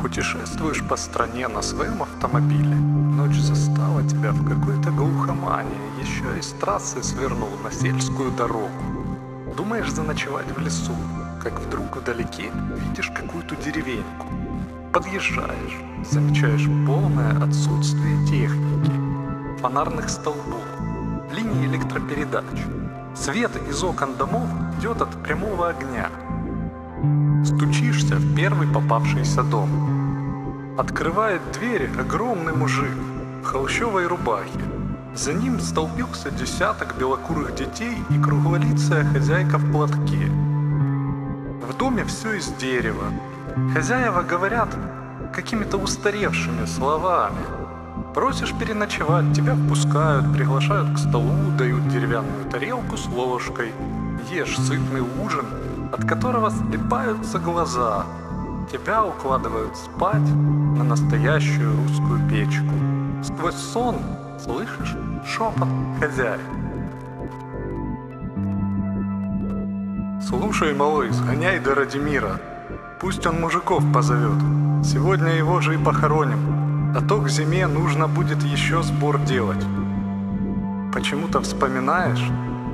Путешествуешь по стране на своем автомобиле. Ночь застала тебя в какой-то глухомании. Еще из трассы свернул на сельскую дорогу. Думаешь заночевать в лесу, как вдруг вдалеке видишь какую-то деревеньку. Подъезжаешь, замечаешь полное отсутствие техники, фонарных столбов, линии электропередач. Свет из окон домов идет от прямого огня. Стучишься в первый попавшийся дом. Открывает двери огромный мужик в холщовой рубахе. За ним столбился десяток белокурых детей и круглолицая хозяйка в платке. В доме все из дерева. Хозяева говорят какими-то устаревшими словами. Просишь переночевать, тебя впускают, приглашают к столу, дают деревянную тарелку с ложкой. Ешь сытный ужин, от которого слепаются глаза. Тебя укладывают спать на настоящую русскую печку. Сквозь сон слышишь шепот хозяев. Слушай, малой, сгоняй до Радимира. Пусть он мужиков позовет. Сегодня его же и похороним. А то к зиме нужно будет еще сбор делать. Почему-то вспоминаешь,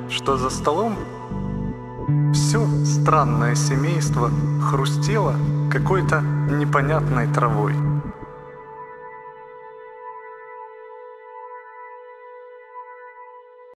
что за столом все странное семейство хрустело какой-то непонятной травой.